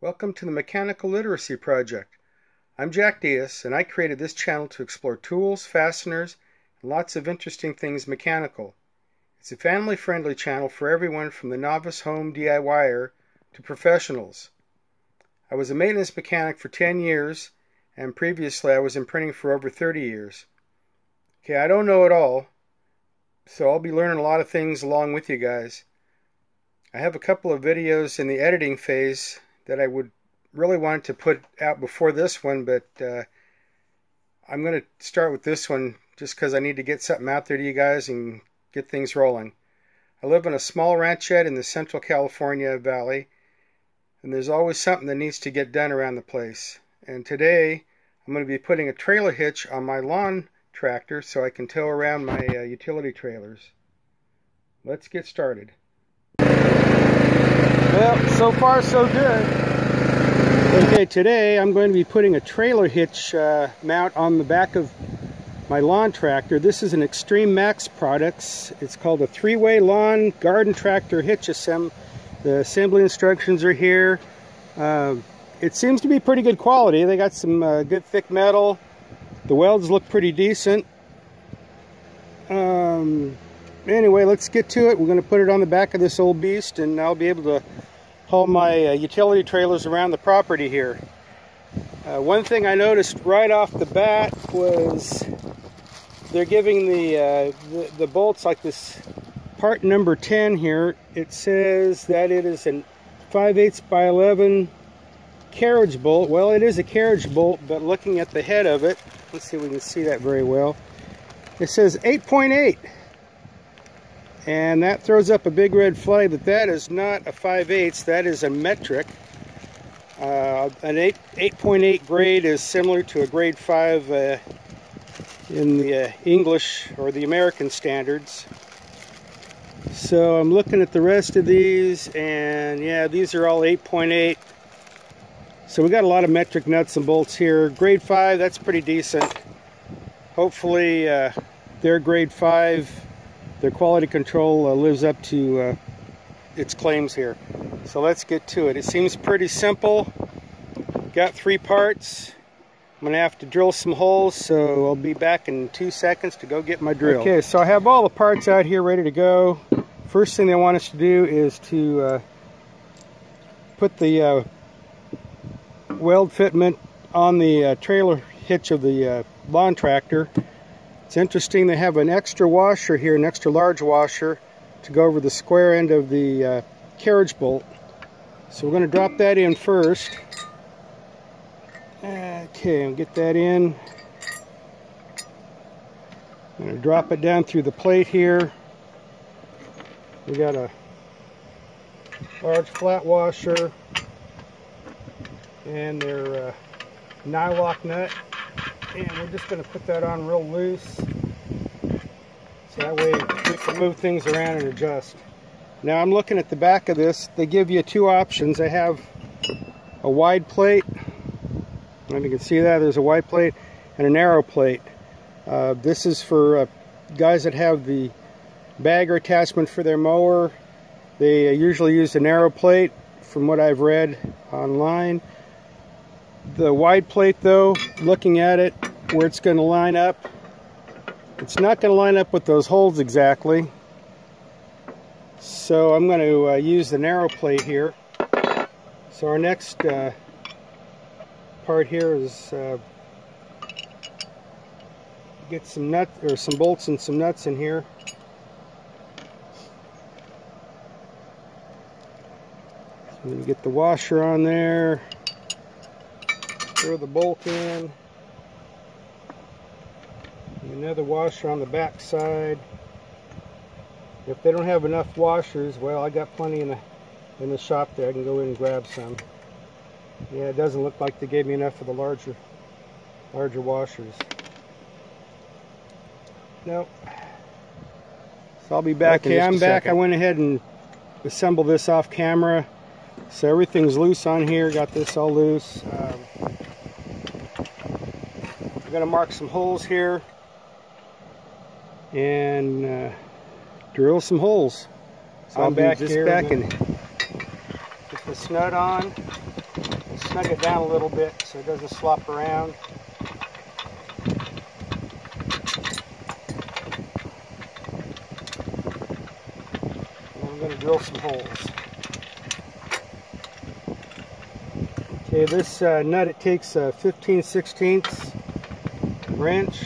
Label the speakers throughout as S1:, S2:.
S1: Welcome to the Mechanical Literacy Project. I'm Jack Diaz, and I created this channel to explore tools, fasteners, and lots of interesting things mechanical. It's a family-friendly channel for everyone from the novice home DIYer to professionals. I was a maintenance mechanic for 10 years, and previously I was in printing for over 30 years. Okay, I don't know it all, so I'll be learning a lot of things along with you guys. I have a couple of videos in the editing phase that I would really want to put out before this one, but uh, I'm going to start with this one just because I need to get something out there to you guys and get things rolling. I live in a small ranchette in the central California valley, and there's always something that needs to get done around the place. And today, I'm going to be putting a trailer hitch on my lawn tractor so I can tow around my uh, utility trailers. Let's get started. So far so good. Okay, today I'm going to be putting a trailer hitch uh, mount on the back of my lawn tractor. This is an Extreme Max Products. It's called a three-way lawn garden tractor hitch assembly. The assembly instructions are here. Uh, it seems to be pretty good quality. They got some uh, good thick metal. The welds look pretty decent. Um, anyway, let's get to it. We're going to put it on the back of this old beast and I'll be able to haul my uh, utility trailers around the property here. Uh, one thing I noticed right off the bat was they're giving the, uh, the, the bolts like this part number 10 here. It says that it is a 5 8 by 11 carriage bolt. Well, it is a carriage bolt, but looking at the head of it, let's see if we can see that very well. It says 8.8. And that throws up a big red flag that that is not a 5 8 that is a metric. Uh, an 8.8 grade is similar to a grade 5 uh, in the uh, English or the American standards. So I'm looking at the rest of these and yeah, these are all 8.8. So we got a lot of metric nuts and bolts here. Grade 5, that's pretty decent. Hopefully uh, their grade 5 their quality control uh, lives up to uh, its claims here. So let's get to it. It seems pretty simple. Got three parts. I'm going to have to drill some holes, so I'll be back in two seconds to go get my drill. Okay, so I have all the parts out here ready to go. First thing they want us to do is to uh, put the uh, weld fitment on the uh, trailer hitch of the uh, lawn tractor. It's interesting they have an extra washer here, an extra large washer to go over the square end of the uh, carriage bolt. So we're going to drop that in first. Okay, I'll get that in. I'm going to drop it down through the plate here. We got a large flat washer and their uh, nylock nut and we're just going to put that on real loose so that way we can move things around and adjust. Now I'm looking at the back of this. They give you two options. They have a wide plate, and you can see that there's a wide plate and a narrow plate. Uh, this is for uh, guys that have the bagger attachment for their mower. They uh, usually use a narrow plate from what I've read online. The wide plate though, looking at it, where it's going to line up, it's not going to line up with those holes exactly. So I'm going to uh, use the narrow plate here. So our next uh, part here is uh, get some nuts or some bolts and some nuts in here. So I'm going to get the washer on there. Throw the bolt in. Another washer on the back side. If they don't have enough washers, well, I got plenty in the in the shop there. I can go in and grab some. Yeah, it doesn't look like they gave me enough of the larger larger washers. Nope. So I'll be back. Okay, I'm back. Second. I went ahead and assembled this off camera. So everything's loose on here. Got this all loose. Um, I'm going to mark some holes here and uh, drill some holes. So I'll, I'll back just here back and get the snut on. snug it down a little bit so it doesn't slop around. And I'm going to drill some holes. Okay, this uh, nut, it takes a 15 16 wrench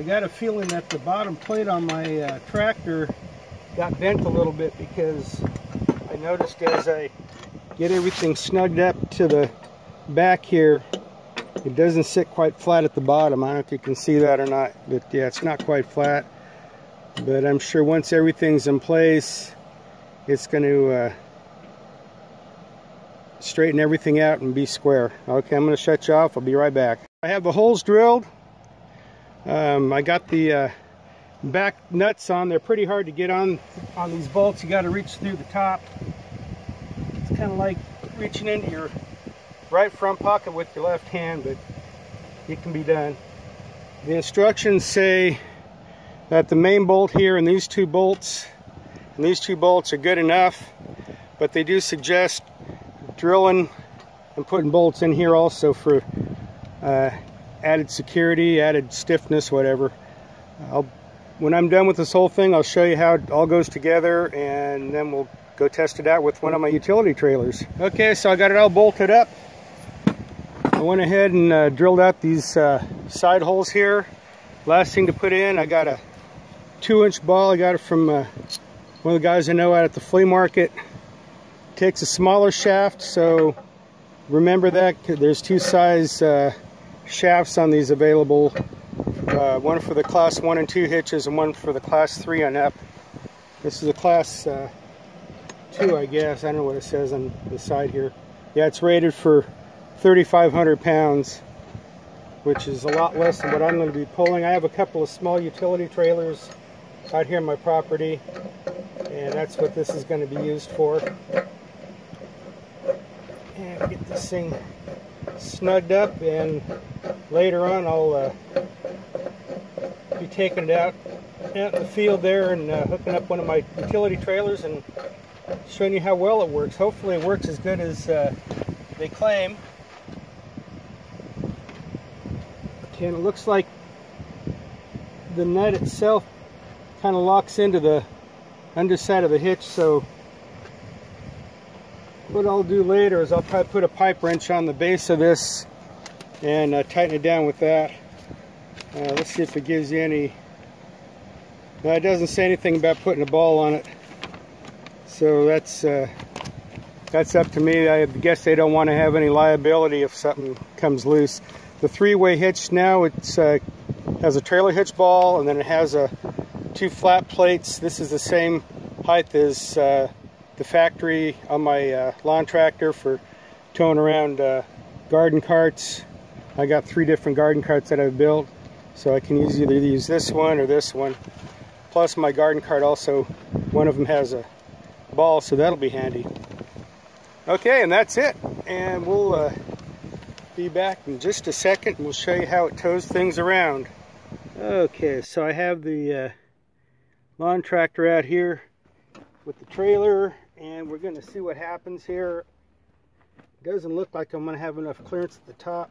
S1: I got a feeling that the bottom plate on my uh, tractor got bent a little bit because I noticed as I get everything snugged up to the back here, it doesn't sit quite flat at the bottom. I don't know if you can see that or not, but yeah, it's not quite flat. But I'm sure once everything's in place, it's going to uh, straighten everything out and be square. Okay, I'm going to shut you off. I'll be right back. I have the holes drilled. Um, I got the uh, back nuts on. They're pretty hard to get on on these bolts. You got to reach through the top. It's kind of like reaching into your right front pocket with your left hand, but it can be done. The instructions say that the main bolt here and these two bolts and these two bolts are good enough, but they do suggest drilling and putting bolts in here also for uh, added security, added stiffness, whatever. I'll, when I'm done with this whole thing, I'll show you how it all goes together and then we'll go test it out with one of my utility trailers. Okay, so I got it all bolted up. I went ahead and uh, drilled out these uh, side holes here. Last thing to put in, I got a two inch ball. I got it from uh, one of the guys I know out at the flea market. takes a smaller shaft, so remember that. There's two size uh, shafts on these available. Uh, one for the class 1 and 2 hitches and one for the class 3 and up. This is a class uh, 2 I guess. I don't know what it says on the side here. Yeah, it's rated for 3,500 pounds, which is a lot less than what I'm going to be pulling. I have a couple of small utility trailers out here on my property, and that's what this is going to be used for. And get this thing snugged up and later on I'll uh, be taking it out, out in the field there and uh, hooking up one of my utility trailers and showing you how well it works. Hopefully it works as good as uh, they claim. And it looks like the nut itself kind of locks into the underside of the hitch so what I'll do later is I'll probably put a pipe wrench on the base of this and uh, tighten it down with that. Uh, let's see if it gives you any... No, it doesn't say anything about putting a ball on it. So that's uh, that's up to me. I guess they don't want to have any liability if something comes loose. The three-way hitch now, it uh, has a trailer hitch ball and then it has a two flat plates. This is the same height as uh, the factory on my uh, lawn tractor for towing around uh, garden carts. I got three different garden carts that I've built, so I can use either use this one or this one. Plus my garden cart also, one of them has a ball, so that'll be handy. Okay, and that's it. And we'll uh, be back in just a second and we'll show you how it tows things around. Okay, so I have the uh, lawn tractor out here with the trailer and we're going to see what happens here. It doesn't look like I'm going to have enough clearance at the top.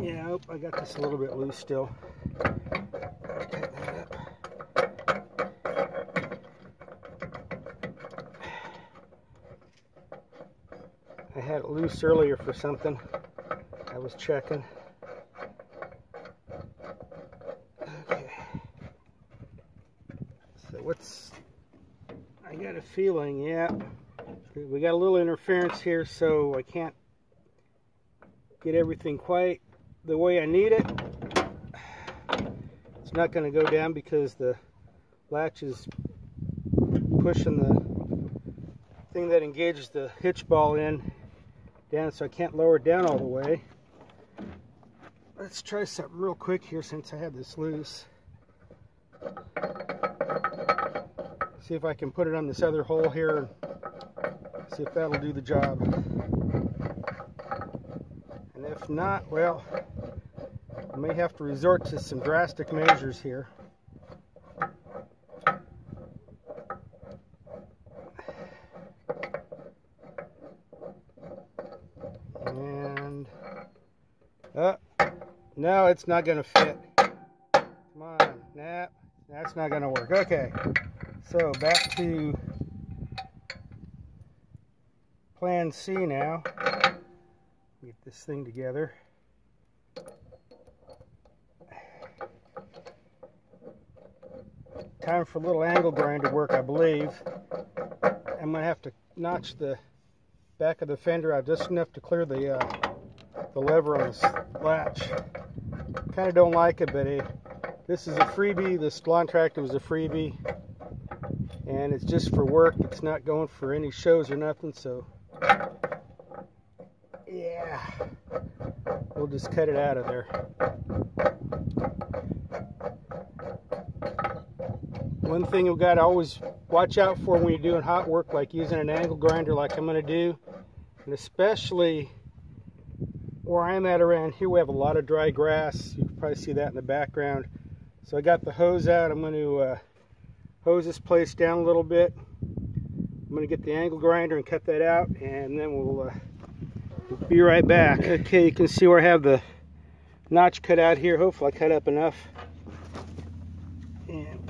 S1: Yeah, oh, I got this a little bit loose still. I had it loose earlier for something. I was checking. Okay. So what's I got a feeling, yeah. We got a little interference here, so I can't get everything quite the way I need it. It's not going to go down because the latch is pushing the thing that engages the hitch ball in down, so I can't lower it down all the way. let's try something real quick here since I have this loose. See if I can put it on this other hole here and see if that'll do the job. And if not, well, I may have to resort to some drastic measures here. And, uh, no, it's not going to fit. Come on, nah, that's not going to work. Okay, so back to plan C now. Get this thing together. Time for a little angle grinder work, I believe. I'm going to have to notch the back of the fender out just enough to clear the uh, the lever on this latch. Kind of don't like it, but hey, this is a freebie. This lawn tractor was a freebie, and it's just for work. It's not going for any shows or nothing, so yeah, we'll just cut it out of there. One thing you've got to always watch out for when you're doing hot work, like using an angle grinder like I'm going to do, and especially where I'm at around here, we have a lot of dry grass. You can probably see that in the background. So I got the hose out. I'm going to uh, hose this place down a little bit. I'm going to get the angle grinder and cut that out, and then we'll, uh, be right back. Okay, you can see where I have the notch cut out here. Hopefully I cut up enough. And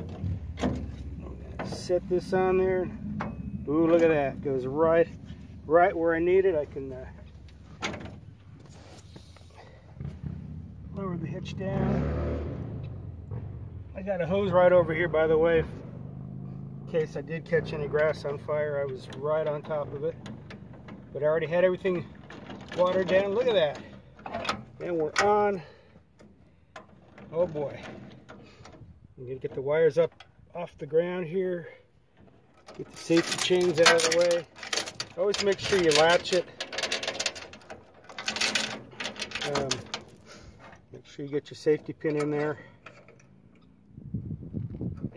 S1: set this on there. Ooh, look at that. Goes right, right where I need it. I can uh, lower the hitch down. I got a hose right over here, by the way. Case I did catch any grass on fire, I was right on top of it. But I already had everything watered down. Look at that. And we're on. Oh boy. I'm gonna get the wires up off the ground here. Get the safety chains out of the way. Always make sure you latch it. Um, make sure you get your safety pin in there.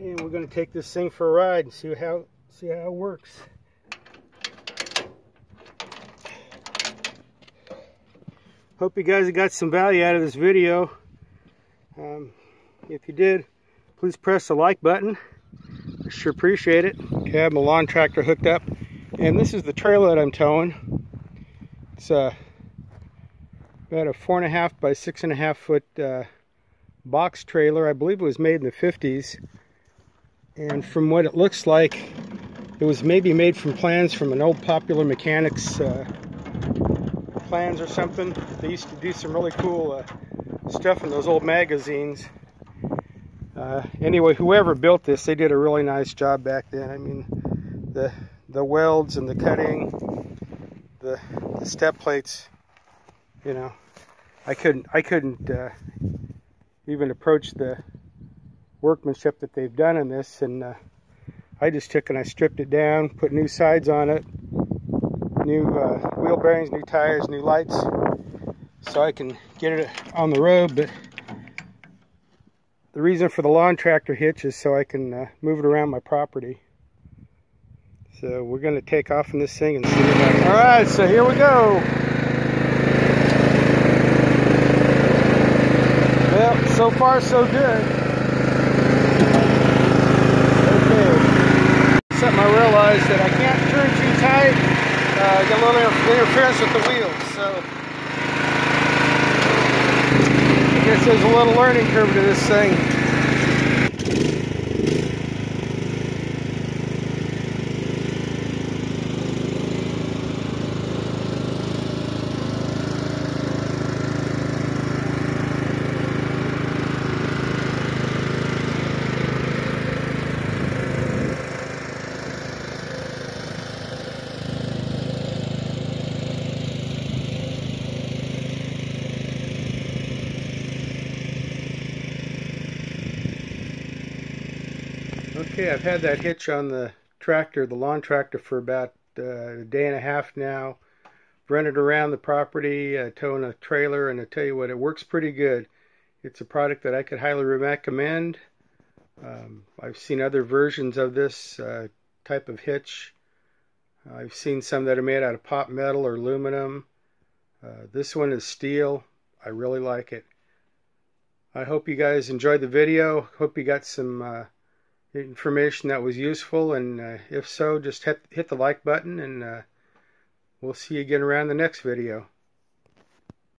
S1: And we're going to take this thing for a ride and see how see how it works. Hope you guys got some value out of this video. Um, if you did, please press the like button. I sure appreciate it. Okay, I have my lawn tractor hooked up. And this is the trailer that I'm towing. It's uh, about a four and a half by six and a half foot uh, box trailer. I believe it was made in the 50s. And from what it looks like, it was maybe made from plans from an old Popular Mechanics uh, plans or something. They used to do some really cool uh, stuff in those old magazines. Uh, anyway, whoever built this, they did a really nice job back then. I mean, the the welds and the cutting, the, the step plates, you know, I couldn't I couldn't uh, even approach the workmanship that they've done in this, and uh, I just took and I stripped it down, put new sides on it, new uh, wheel bearings, new tires, new lights, so I can get it on the road. But the reason for the lawn tractor hitch is so I can uh, move it around my property. So we're going to take off in this thing and see what. All right, so here we go. Well, so far so good. Okay. Something I realized that I can't turn too tight. Uh, I got a little interference with the wheels, so I guess there's a little learning curve to this thing. Okay, I've had that hitch on the tractor, the lawn tractor, for about uh, a day and a half now. it around the property, uh, towing a trailer, and I tell you what, it works pretty good. It's a product that I could highly recommend. Um, I've seen other versions of this uh, type of hitch. I've seen some that are made out of pot metal or aluminum. Uh, this one is steel. I really like it. I hope you guys enjoyed the video. Hope you got some uh, information that was useful. And uh, if so, just hit, hit the like button and uh, we'll see you again around the next video.